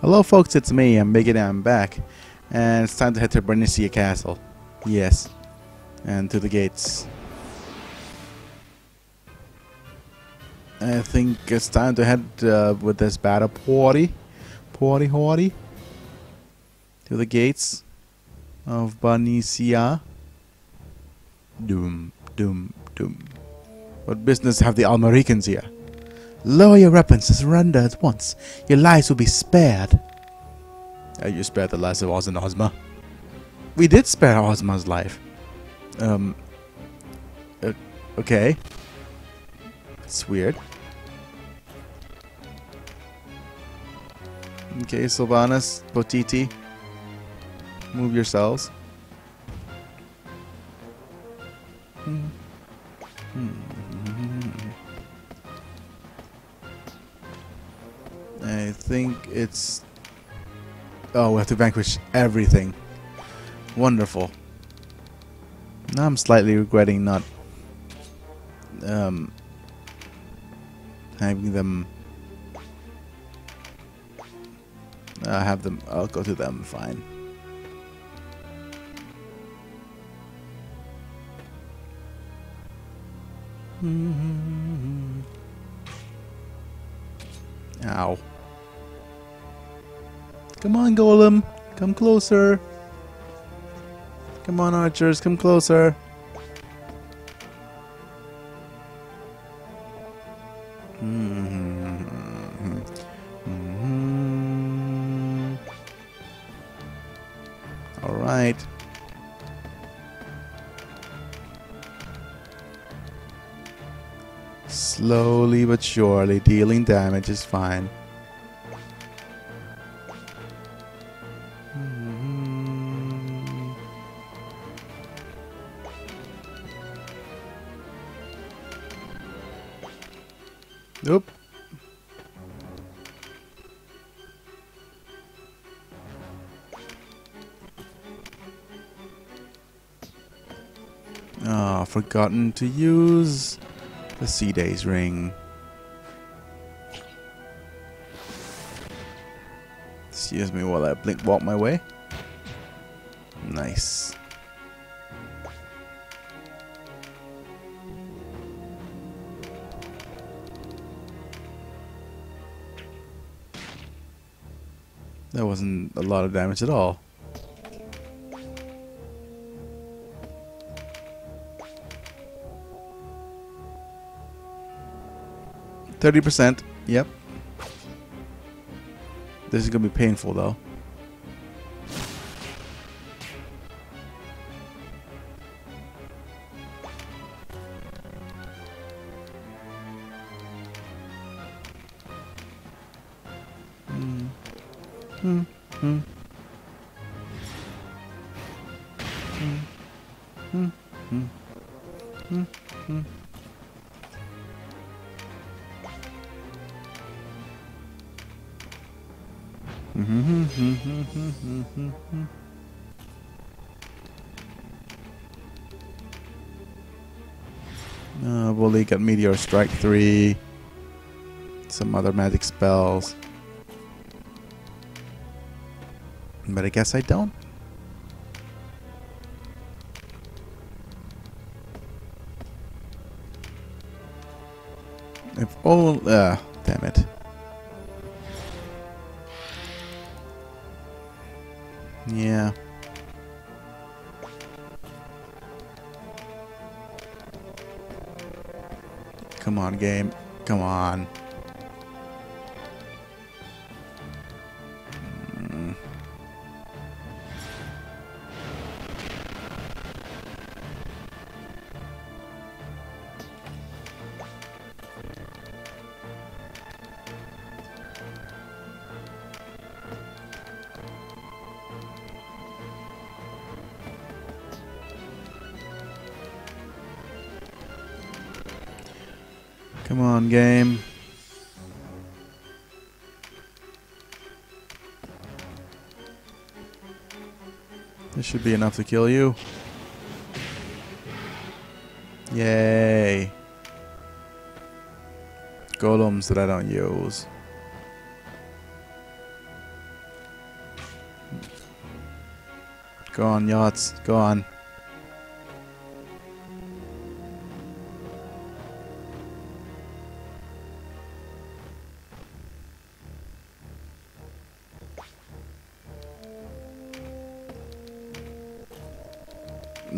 Hello folks, it's me, I'm Big and I'm back. And it's time to head to Bernicia Castle. Yes. And to the gates. I think it's time to head uh, with this battle party. Party party. To the gates of Bernicia. Doom, doom, doom. What business have the Almericans here? Lower your weapons and surrender at once. Your lives will be spared. Uh, you spared the lives of Oz and Ozma. We did spare Ozma's life. Um. Uh, okay. It's weird. Okay, Sylvanas, Potiti. Move yourselves. Hmm. I think it's... Oh, we have to vanquish everything. Wonderful. Now I'm slightly regretting not um, having them I have them I'll go to them fine Ow. Come on, Golem. Come closer. Come on, archers. Come closer. Mm-hmm. All right. Slowly but surely, dealing damage is fine. Forgotten to use the Sea Days ring. Excuse me while I blink walk my way. Nice. That wasn't a lot of damage at all. Thirty percent. Yep. This is gonna be painful though. Get Meteor Strike 3? Some other magic spells. But I guess I don't. If all... Uh, damn it. Yeah. Come on, game. Come on. Be enough to kill you. Yay. Golems that I don't use. Go on, yachts. Go on.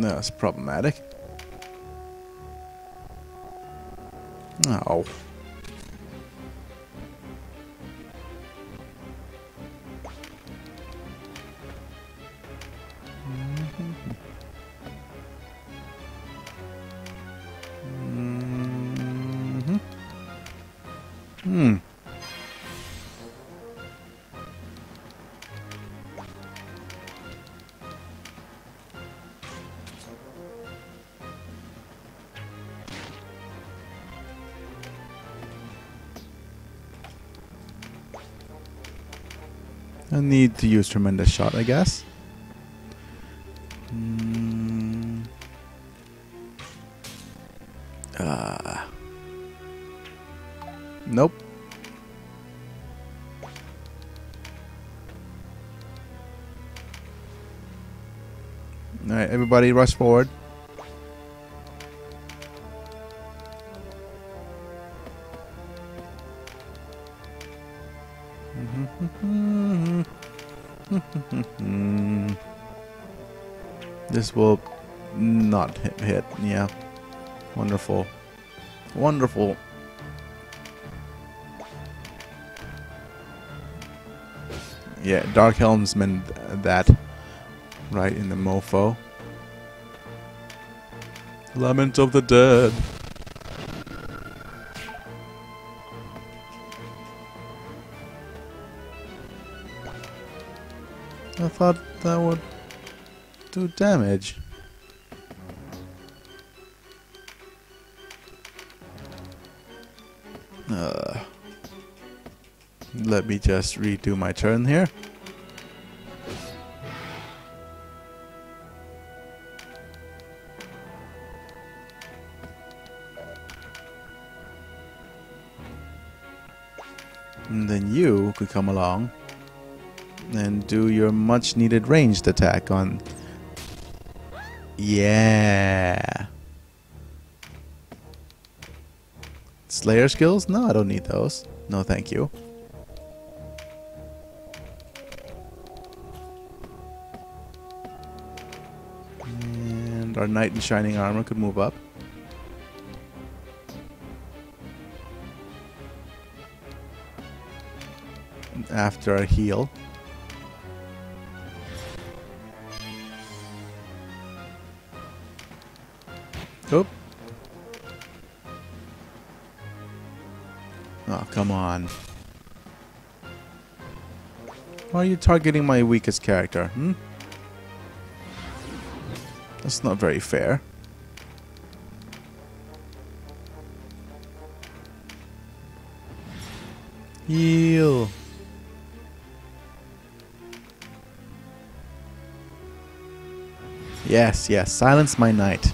No, that's problematic. Oh. Need to use tremendous shot, I guess. Mm. Ah. Nope. Alright, everybody rush forward. This will not hit, hit. Yeah. Wonderful. Wonderful. Yeah, Dark Helmsman th- that. Right in the mofo. Lament of the Dead. I thought that would do damage. Uh, let me just redo my turn here. And then you could come along and do your much needed ranged attack on. Yeah. Slayer skills? No, I don't need those. No, thank you. And our knight in shining armor could move up. After a heal. Oop. Oh, come on. Why are you targeting my weakest character, hmm? That's not very fair. Heal. Yes, yes, silence my knight.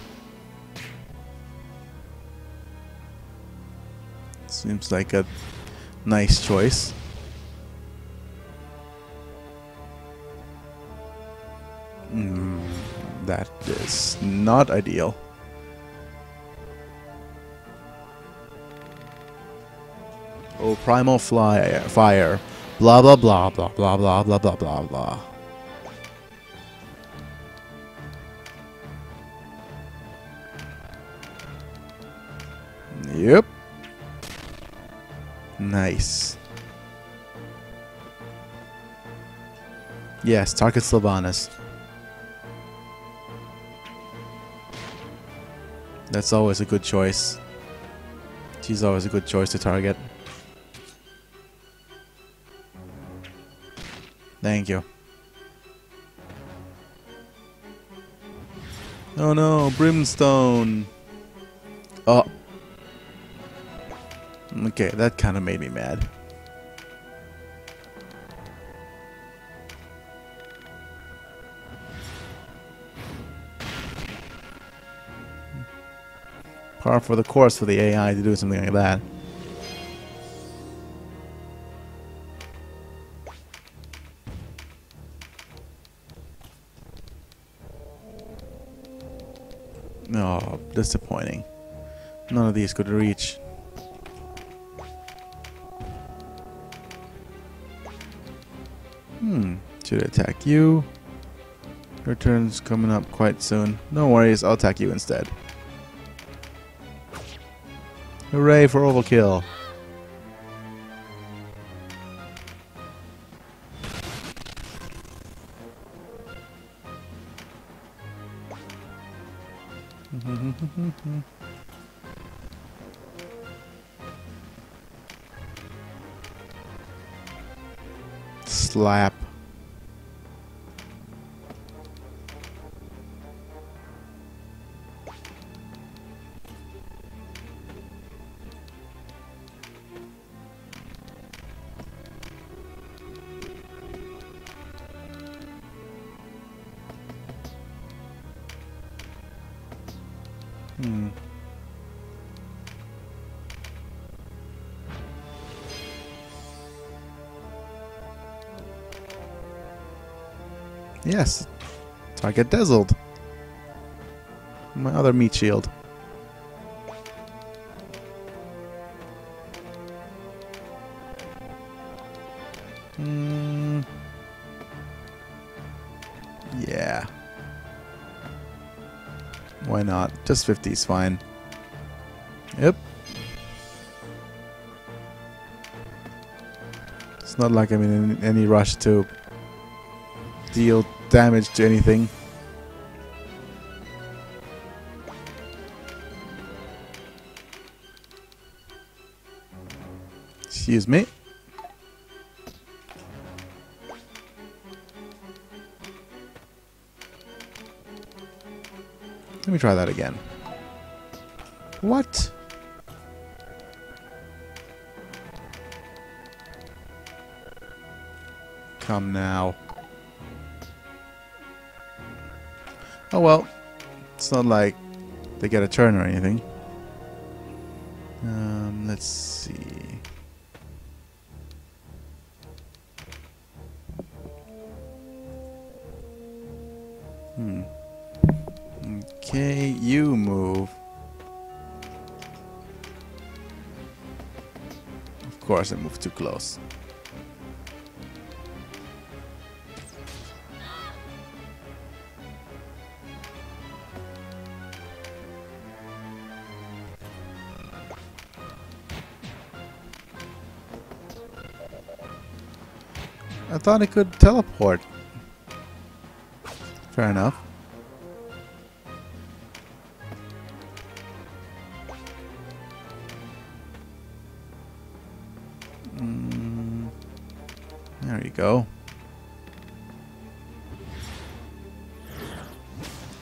Seems like a nice choice. Mm, that is not ideal. Oh, primal fly fire. Blah blah blah blah blah blah blah blah blah blah. Nice. Yes, target Sylvanas. That's always a good choice. She's always a good choice to target. Thank you. Oh no, Brimstone! Oh. Okay, that kind of made me mad. Par for the course for the AI to do something like that. Oh, disappointing. None of these could reach. Should attack you? Your turn's coming up quite soon. No worries, I'll attack you instead. Hooray for overkill! Slap. Yes. I get dazzled. My other meat shield. Hmm. Yeah. Why not? Just 50 is fine. Yep. It's not like I'm in any rush to deal damage to anything. Excuse me. Let me try that again. What? Come now. Oh well. It's not like they get a turn or anything. Um, let's see. Hmm. Okay, you move. Of course, I moved too close. I thought it could teleport. Fair enough. Mm, there you go.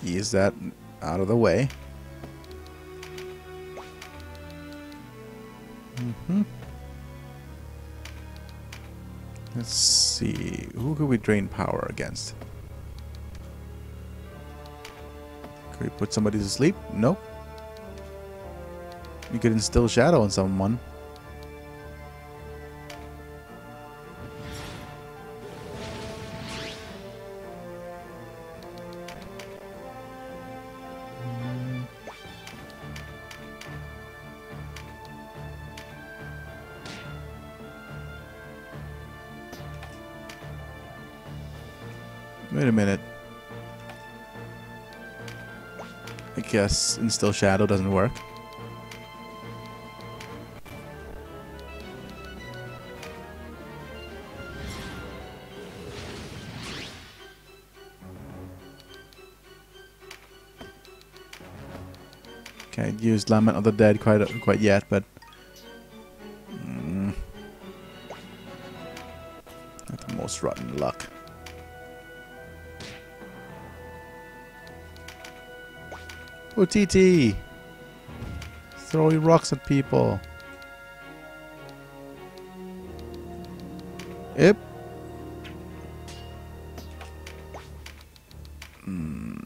Ease that out of the way. Mm-hmm. Let's see. Who could we drain power against? Could we put somebody to sleep? Nope. You could instill shadow on someone. Guess Instill Shadow doesn't work. Can't use Lament of the Dead quite quite yet, but mm, not the most rotten luck. OTT! Throwing rocks at people. Yep. Mm.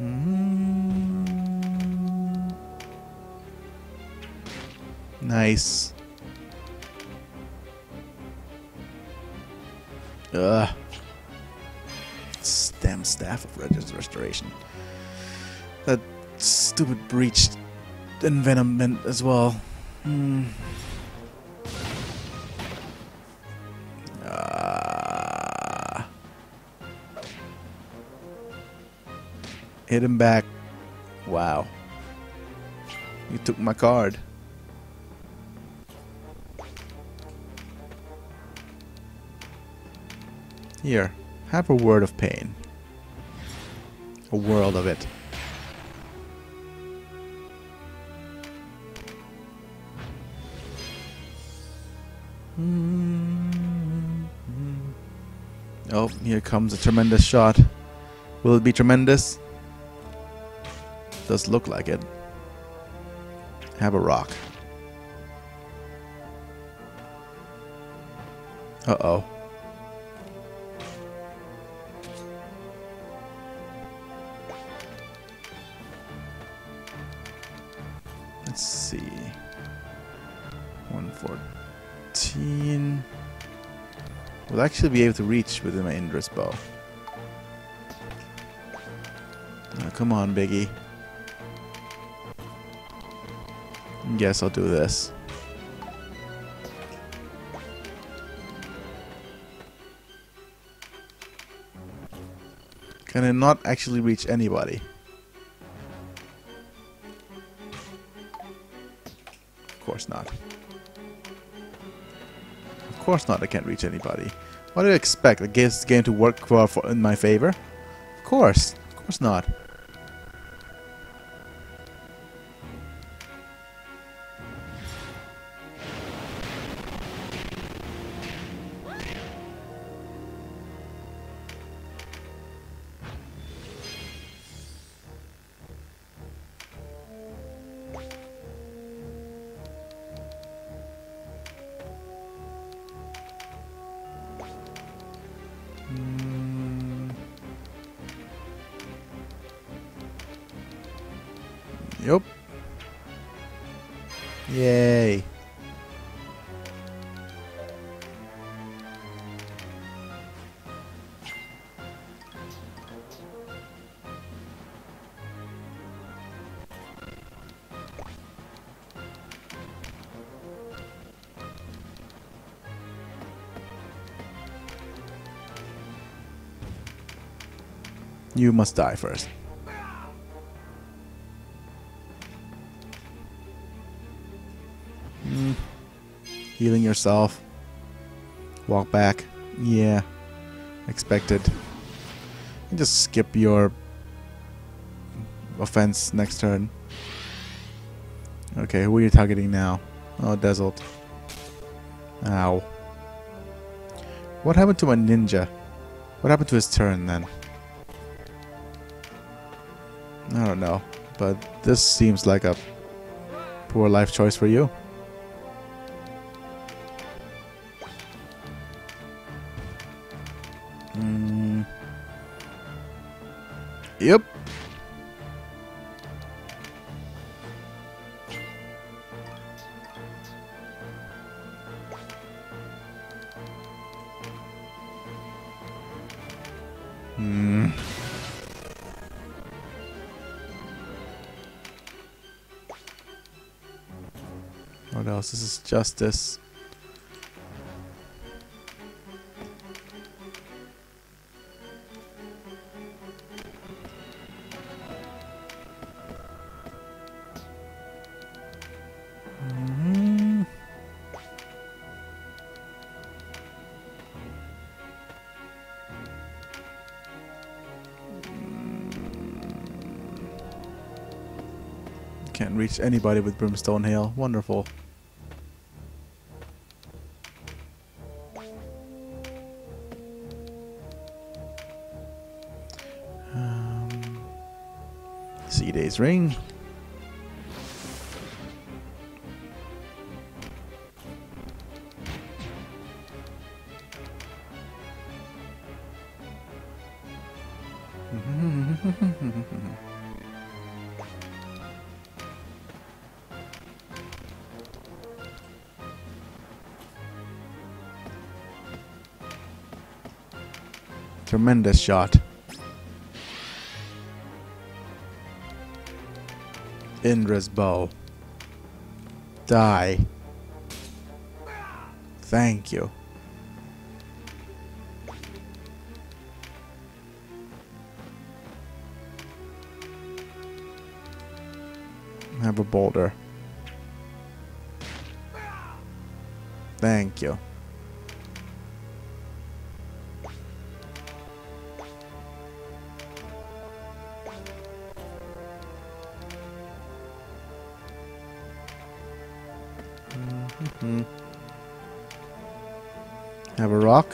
Mm. Nice. Of Regis Restoration. That stupid breach envenomment as well. Hmm. Ah. Hit him back. Wow. You took my card. Here, have a word of pain. A world of it. Oh, here comes a tremendous shot. Will it be tremendous? Does look like it. Have a rock. Uh-oh. We'll actually be able to reach within my Indra's bow. Oh, come on, Biggy. Guess I'll do this. Can I not actually reach anybody? Course not, I can't reach anybody. What do you expect? I guess game to work for in my favor? Of course. Of course not. Mm. Yep. Yay. You must die first. Mm. Healing yourself. Walk back. Yeah. Expected. And just skip your offense next turn. Okay, who are you targeting now? Oh, Dazzled. Ow. What happened to my ninja? What happened to his turn then? Don't know, but this seems like a poor life choice for you. Else? This is justice. Mhm. Can't reach anybody with Brimstone Hail. Wonderful. Tremendous shot. Indra's bow. Die. Thank you. Have a boulder. Thank you. A rock?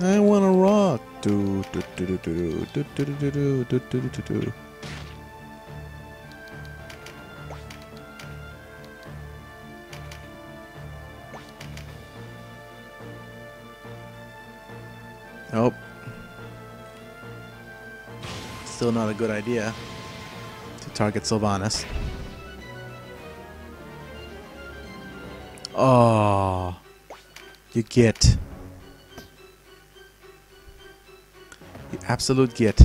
I want a rock. Do do do do do do do do do do do do do do. Nope. Still not a good idea to target Sylvanas. Oh, you get. You absolute get.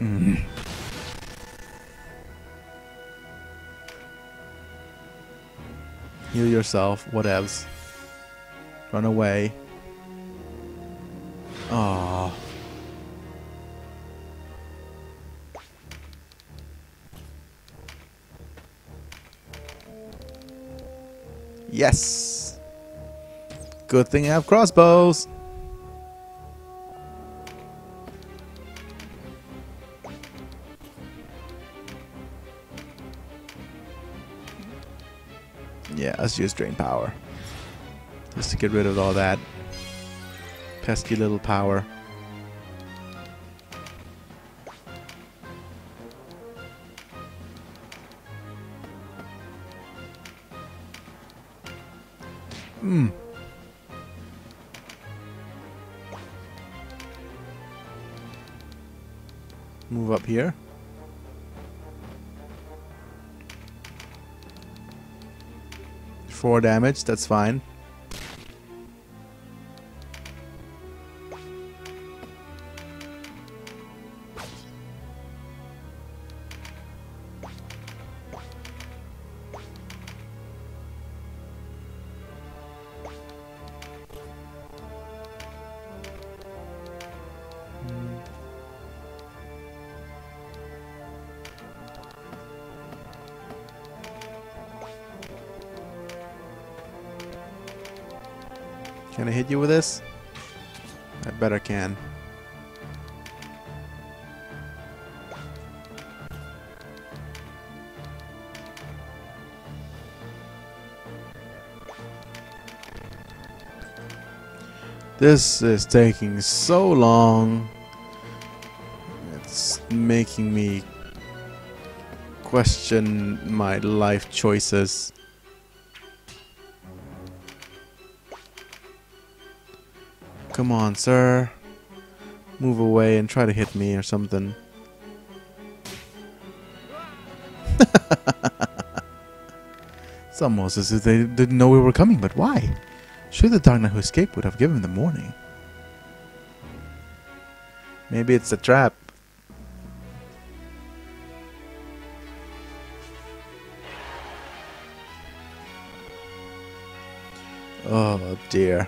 Mm. Heal yourself, whatevs. Run away. Yes. Good thing I have crossbows. Yeah, let's use drain power. Just to get rid of all that pesky little power. 4 damage, that's fine. This is taking so long. It's making me question my life choices. Come on, sir. Move away and try to hit me or something. it's almost as if they didn't know we were coming, but why? Surely the Dark Knight who escaped would have given them warning. Maybe it's a trap. Oh dear.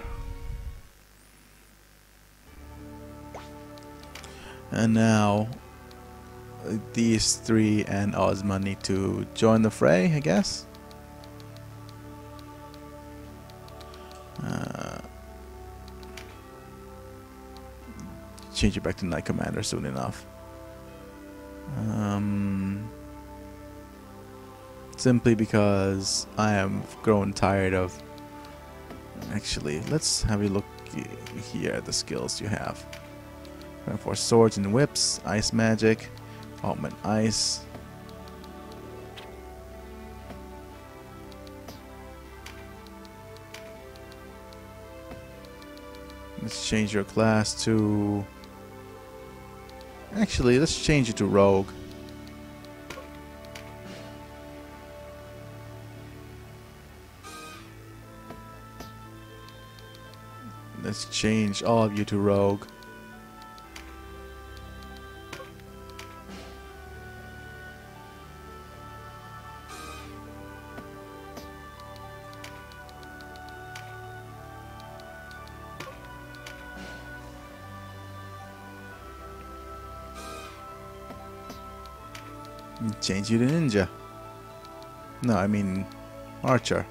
And now these three and Ozma need to join the fray, I guess. Change it back to Knight Commander soon enough. Um, simply because I am grown tired of. Actually, let's have a look here at the skills you have. For swords and whips, ice magic, augment ice. Let's change your class to... Actually, let's change it to rogue. Let's change all of you to rogue. Change you to ninja. No, I mean archer.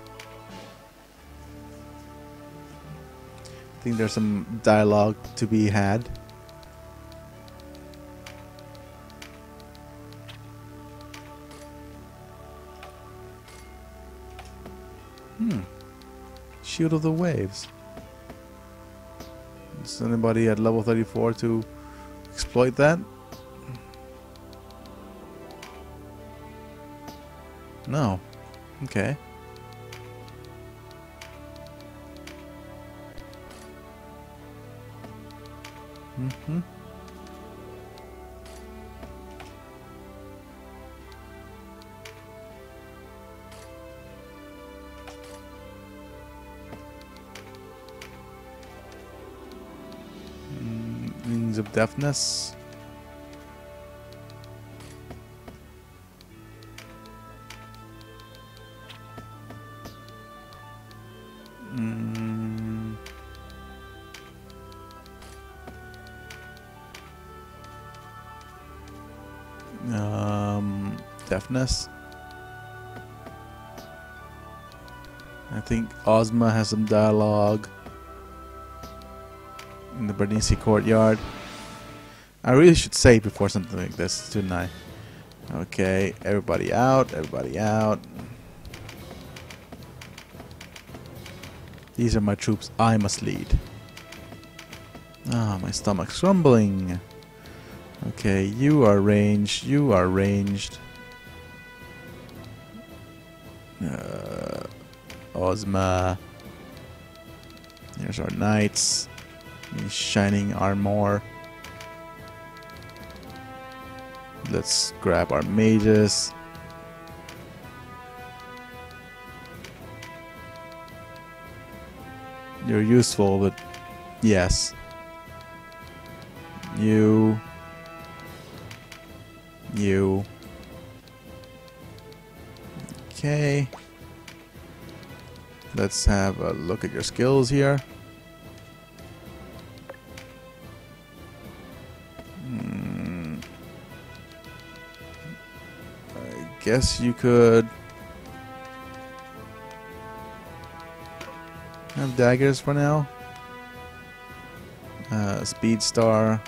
I think there's some dialogue to be had. Hmm. Shield of the Waves. Is anybody at level 34 to exploit that? No. Okay. Mm-hmm. Mm, means of deafness. Mm. Um, deafness. I think Ozma has some dialogue in the Bernicia courtyard. I really should say before something like this, shouldn't I? Okay, everybody out, everybody out. These are my troops I must lead. Ah, my stomach's rumbling. Okay, you are ranged, you are ranged. Uh, Ozma. Here's our knights. in Shining armor. Let's grab our mages. You're useful, but yes. You. You. Okay. Let's have a look at your skills here. Hmm. I guess you could have daggers for now. Uh, speed star.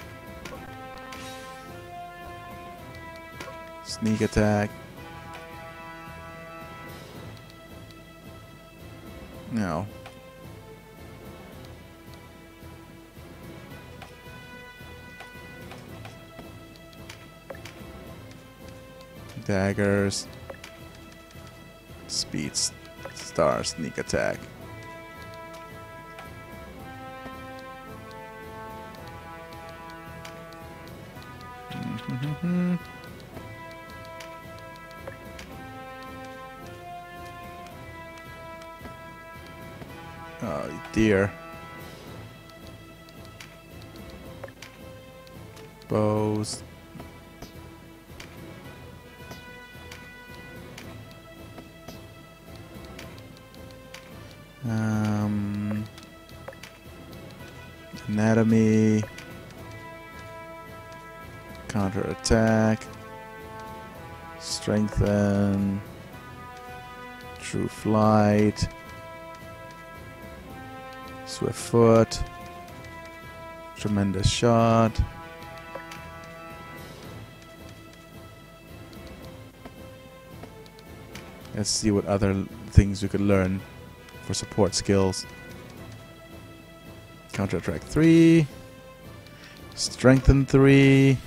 Sneak attack. No. Daggers. Speed star sneak attack. Strengthen. Um, True flight. Swift foot. Tremendous shot. Let's see what other things we could learn for support skills. Counter attack 3. Strengthen 3.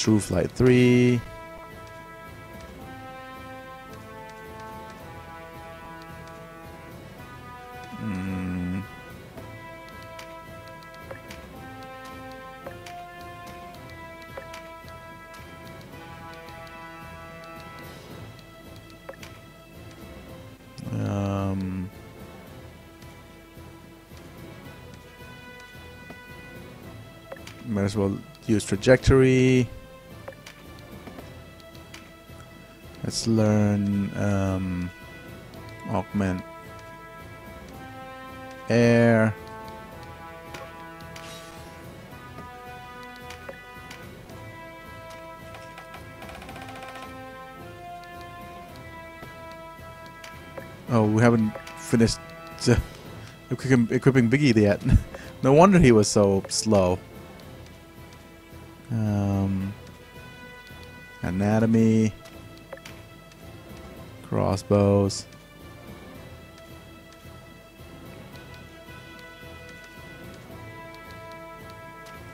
True flight 3. Hmm. Um... Might as well use trajectory. Let's learn um, augment air. Oh, we haven't finished uh, equipping, equipping Biggy yet. no wonder he was so slow. Um, anatomy, crossbows.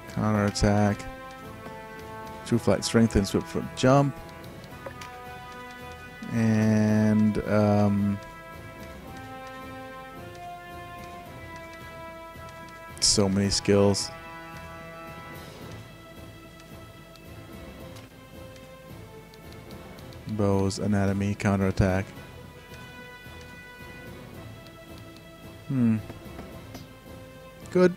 Counter attack. True flight strength and swift foot jump. And um, so many skills. Bows, anatomy, counterattack. Hmm. Good.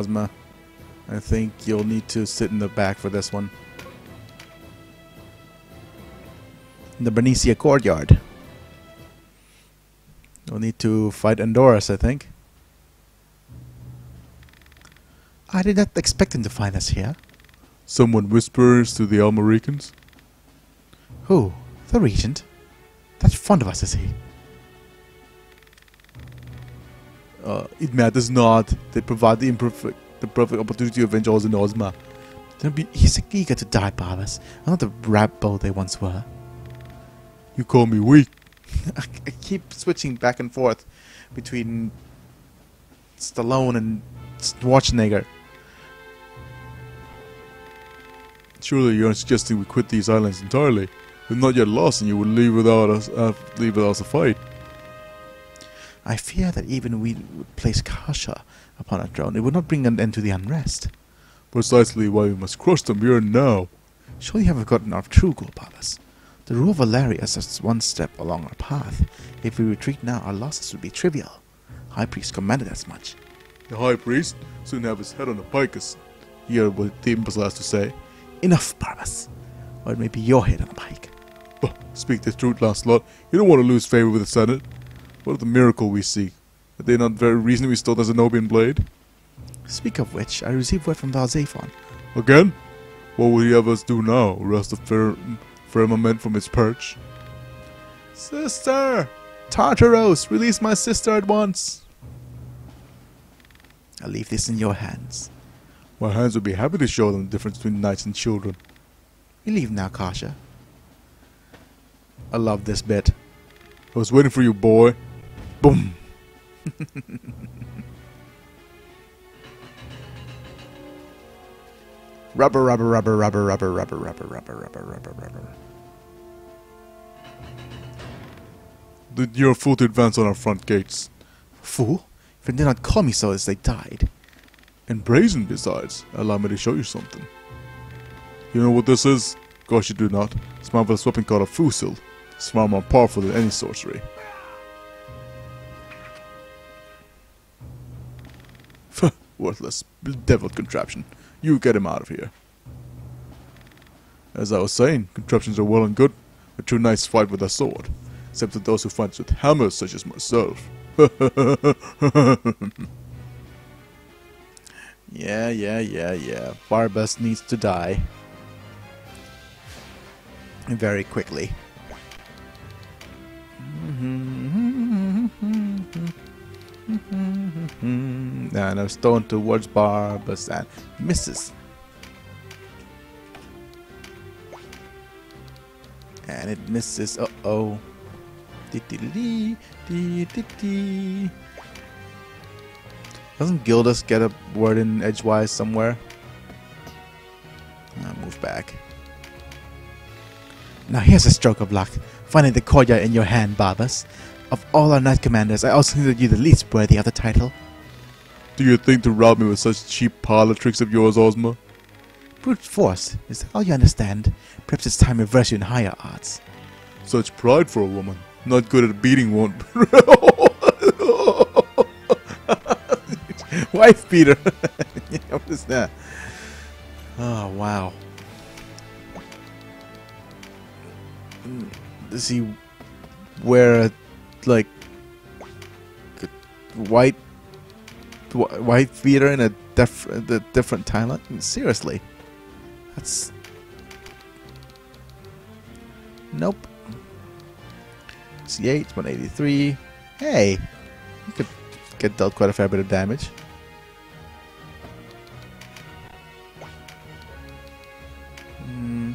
Ozma. I think you'll need to sit in the back for this one. The Bernicia courtyard. You'll need to fight Andoras, I think. I did not expect him to find us here. Someone whispers to the Almaricans. Who? The Regent? That fond of us, is he? Uh, it matters not. They provide the imperfect, the perfect opportunity to avenge Oz and Ozma. They'll be, he's eager to die, Barbas. I'm not the rat rabble they once were. You call me weak. I, I keep switching back and forth between Stallone and Schwarzenegger. Surely you're suggesting we quit these islands entirely. We've not yet lost, and you would leave without us. Uh, leave without us a fight. I fear that even we would place Kasha upon a throne, it would not bring an end to the unrest. Precisely why we must crush them here and now. Surely you have forgotten our true goal, Palace. The rule of Valeria is just one step along our path. If we retreat now, our losses would be trivial. The High Priest commanded as much. The High Priest soon have his head on a pike. as- Hear what the imbecile has to say. Enough, Barbas. Or it may be your head on a pike. Oh, speak the truth, Lancelot. You don't want to lose favor with the Senate. What of the miracle we seek? Are they not very reasonably restored the Zenobian blade? Speak of which, I received word from Valzephon. Again? What will he have us do now? Arrest the fir- firmament from its perch? Sister! Tartaros, release my sister at once! I'll leave this in your hands. My hands would be happy to show them the difference between knights and children. We leave now, Kasha. I love this bit. I was waiting for you, boy. Boom. Rubber, rubber, rubber, rubber, rubber, rubber, rubber, rubber, rubber, rubber, rubber. Did you're a fool to advance on our front gates. Fool! If they did not call me so as they died. And brazen, besides. Allow me to show you something. You know what this is? Of course you do not. It's marvelous weapon called a fusil. It's far more powerful than any sorcery. Worthless, devil contraption. You get him out of here. As I was saying, contraptions are well and good, but true knights fight with a sword. Except for those who fight with hammers, such as myself. Yeah, yeah, yeah, yeah. Barbas needs to die. Very quickly. And a stone towards Barbas and misses. And it misses. Uh oh. Doesn't Gildas get a word in edgewise somewhere? I'll move back. Now here's a stroke of luck, finding the courtyard in your hand, Barbas. Of all our knight commanders, I also consider you the least worthy of the title. Do you think to rob me with such cheap parlor tricks of yours, Ozma? Brute force is all you understand. Perhaps it's time to reverse you in higher arts. Such pride for a woman. Not good at beating one. Wife beater. what is that? Oh wow. Does he wear a like white wh- white beater in a diff- the different Thailand? Seriously, that's nope. C8, 183. Hey, you could get dealt quite a fair bit of damage. Mm,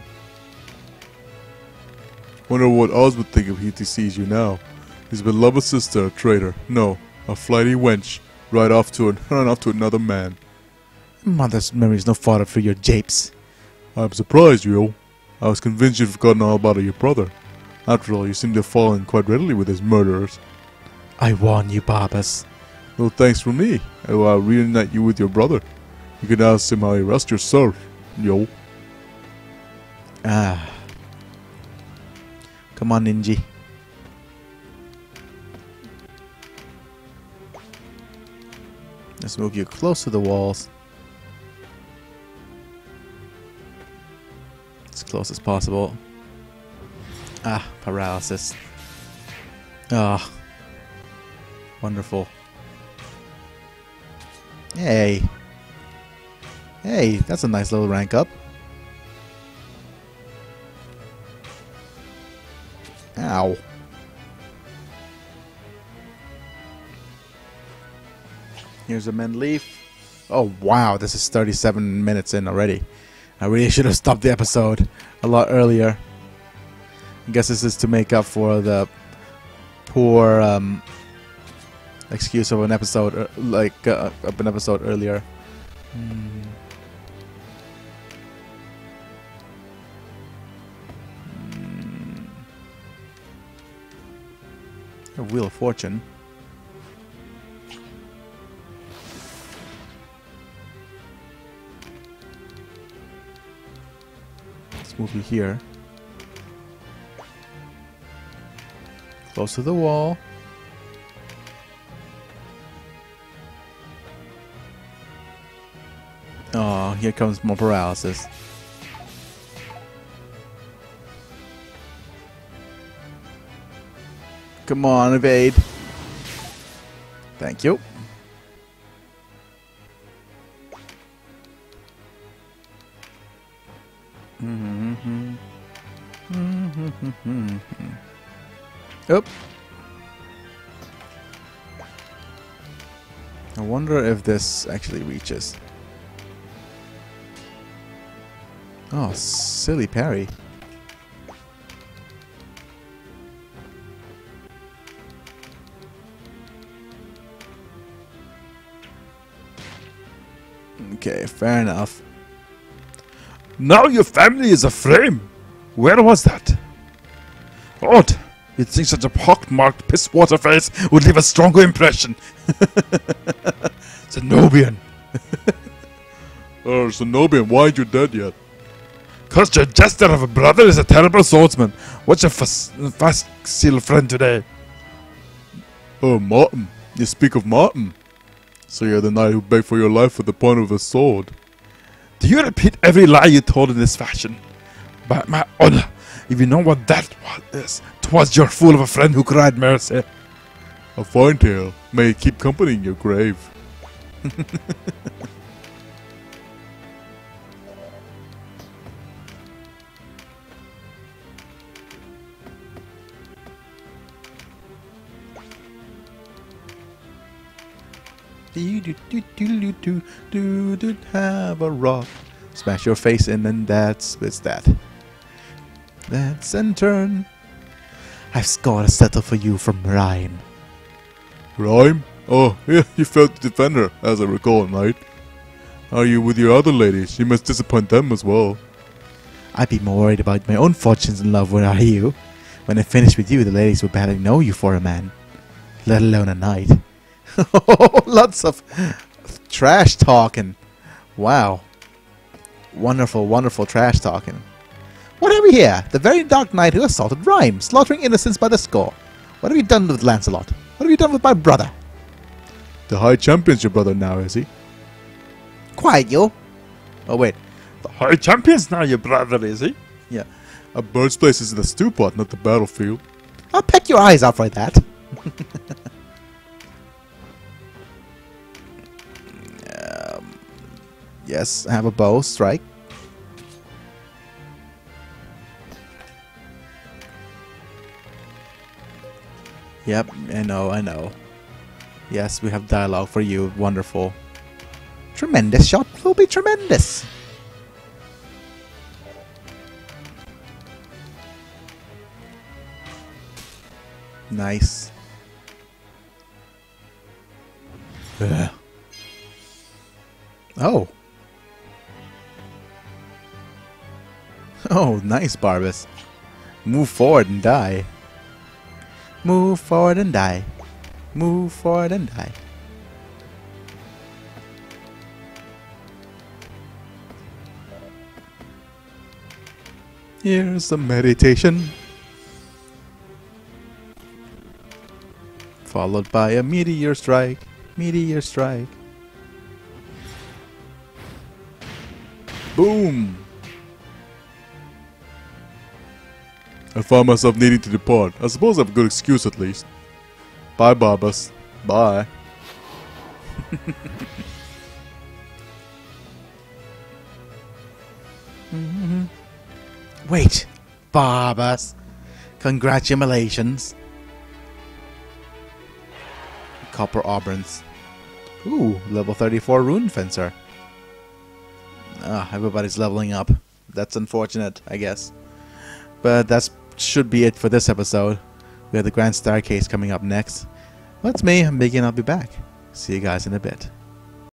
Wonder what Oz would think if he sees you now. His beloved sister, a traitor. No, a flighty wench. Right off to an, run off to another man. mother's memory is no fodder for your japes. I'm surprised, Yo. I was convinced you'd forgotten all about your brother. After all, you seem to have fallen quite readily with his murderers. I warn you, Barbas. No thanks from me. I will reunite you with your brother. You can ask him how he rests yourself, Yo. Ah. Come on, Ninji. Let's move you close to the walls. As close as possible. Ah, paralysis. Ah. Wonderful. Hey. Hey, that's a nice little rank up. Ow. Here's a men leaf. Oh wow, this is 37 minutes in already. I really should have stopped the episode a lot earlier. I guess this is to make up for the poor um, excuse of an episode, uh, like uh, of an episode earlier. Hmm. Hmm. A Wheel of Fortune. You here. Close to the wall. Oh, here comes more paralysis. Come on, evade. Thank you. I wonder if this actually reaches. Oh, silly parry. Okay, fair enough. Now your family is aflame. Where was that? Odd. You'd think such a pockmarked pisswater face would leave a stronger impression. Zenobian. Oh, Zenobian, why aren't you dead yet? Cause your jester of a brother is a terrible swordsman. What's your facile friend today? Oh, Martin. You speak of Martin. So you're the knight who begged for your life with the point of a sword. Do you repeat every lie you told in this fashion? By my honor, if you know what that was, twas your fool of a friend who cried mercy. A fine tale. May keep company in your grave. Do do do do do do do have a rock. Smash your face in and that's it's that. That's and turn. I've scored a settle for you from Rhyme. Rhyme? Oh, yeah, you failed to defend her, as I recall, knight. Are you with your other ladies? You must disappoint them as well. I'd be more worried about my own fortunes in love were I you. When I finish with you, the ladies will barely know you for a man, let alone a knight. Lots of trash talking. Wow. Wonderful, wonderful trash talking. What have we here? The very dark knight who assaulted Rhyme, slaughtering innocents by the score. What have you done with Lancelot? What have you done with my brother? The High Champion's your brother now, is he? Quiet, you. Oh, wait. The High Champion's now your brother, is he? Yeah. A bird's place is the stew pot, not the battlefield. I'll peck your eyes out for that. um, yes, I have a bow strike. Yep, I know, I know. Yes, we have dialogue for you. Wonderful. Tremendous shot will be tremendous. Nice. Ugh. Oh. Oh, nice, Barbas. Move forward and die. Move forward and die. Move forward and die. Here's the meditation. Followed by a meteor strike. Meteor strike. Boom! I found myself needing to depart. I suppose I have a good excuse at least. Bye, Barbas. Bye. Wait, Barbas. Congratulations. Copper Auburns. Ooh, level 34 Rune Fencer. Ah, everybody's leveling up. That's unfortunate, I guess. But that should be it for this episode. We have the Grand Staircase coming up next. That's me, I'm Biggy, and I'll be back. See you guys in a bit.